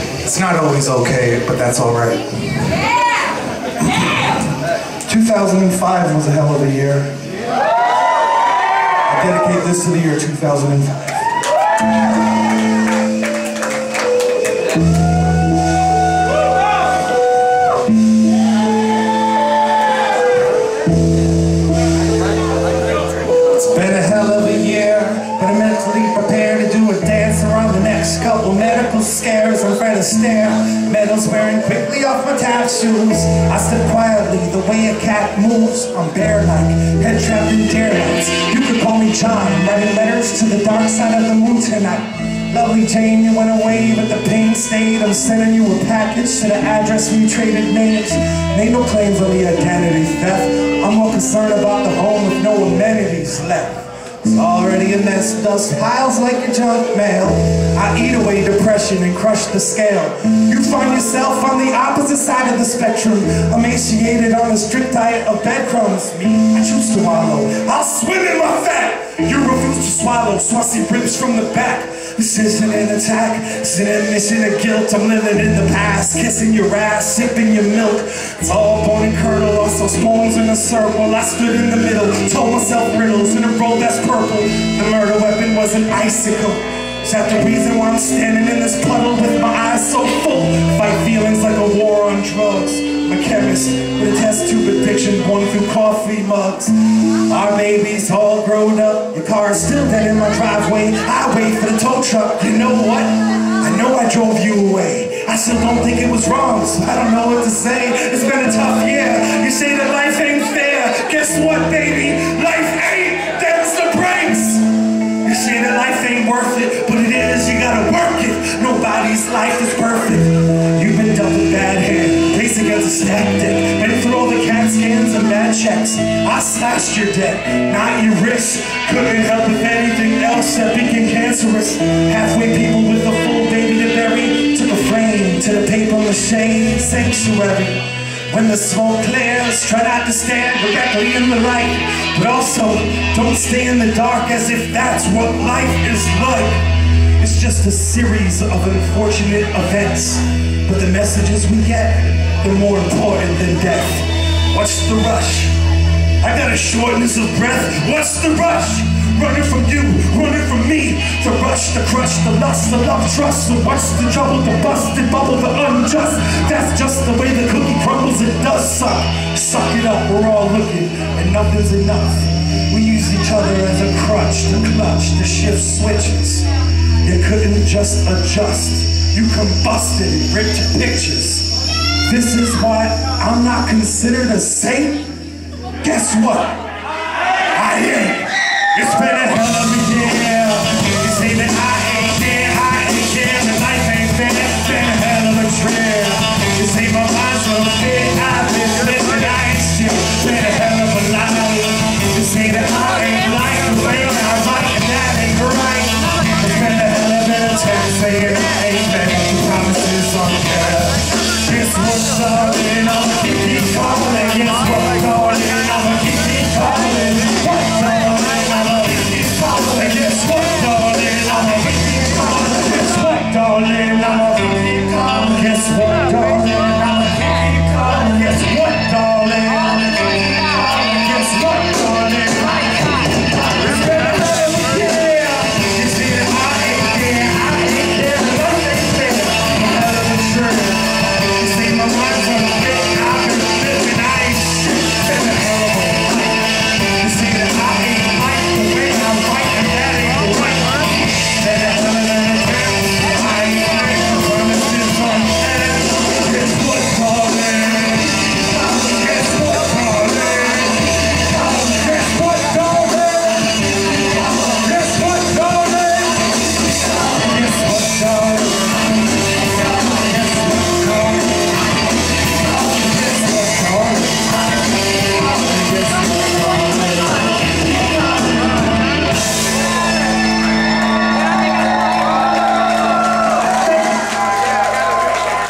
It's not always okay, but that's all right. 2005 was a hell of a year. I dedicate this to the year 2005. Off my shoes. I step quietly the way a cat moves. I'm bare like, head trapped in dare lights. You could call me John, writing letters to the dark side of the moon tonight. Lovely Jane, you went away, but the pain stayed. I'm sending you a package to the address we traded names. Made no claims on the identity theft. I'm more concerned about the home with no amenities left. It's already a mess, dust piles like your junk mail. I eat away depression and crush the scale. Find yourself on the opposite side of the spectrum, emaciated on a strict diet of breadcrumbs. Me, I choose to wallow. I'll swim in my fat. You refuse to swallow, so I see ribs from the back. This isn't an attack, it's an admission of guilt. I'm living in the past, kissing your ass, sipping your milk. It's all bone and curdle, also spoons in a circle. I stood in the middle, told myself riddles in a road that's purple. The murder weapon was an icicle. That the reason why I'm standing in this puddle with my eyes so full? Fight feelings like a war on drugs. A chemist with a test tube addiction born through coffee mugs. Our baby's all grown up. Your car is still dead in my driveway. I wait for the tow truck. You know what? I know I drove you away. I still don't think it was wrong, so I don't know what to say. It's been a tough year. You say that life ain't fair. Guess what, baby? Life is perfect. You've been dealt a bad hand. Place against a stack deck. Been through all the CAT scans and bad checks. I slashed your debt, not your wrist. Couldn't help with anything else that became cancerous. Halfway people with a full baby to bury. Took a frame to the paper mache sanctuary. When the smoke clears, try not to stand directly in the light. But also, don't stay in the dark as if that's what life is like. Just a series of unfortunate events. But the messages we get, they're more important than death. What's the rush? I got a shortness of breath. What's the rush? Running from you, running from me. The rush, the crush, the lust, the love, trust. The what's the trouble? The busted bubble, the unjust. That's just the way the cookie crumbles. It does suck. Suck it up. We're all looking, and nothing's enough. We use each other as a crutch, to clutch, to shift switches. You couldn't just adjust. You combusted and ripped pictures. This is why I'm not considered a saint. Guess what? Darling? I'ma keep you calling.